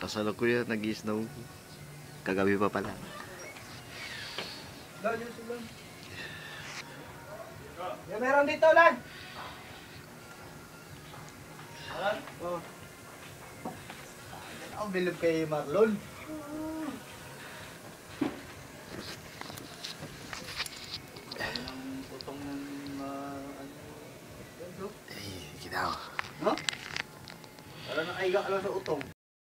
Kasalukuyan, nag-snow. Kagabi pa pala. Lan, yun si meron dito, Lan. Lan? Oh. Ang bilog kay Marlon. Ang putong ng uh, Ay. No? Para nakaiga ka lang sa utong.